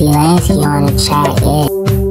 Lancy Lancy on the chat. yeah.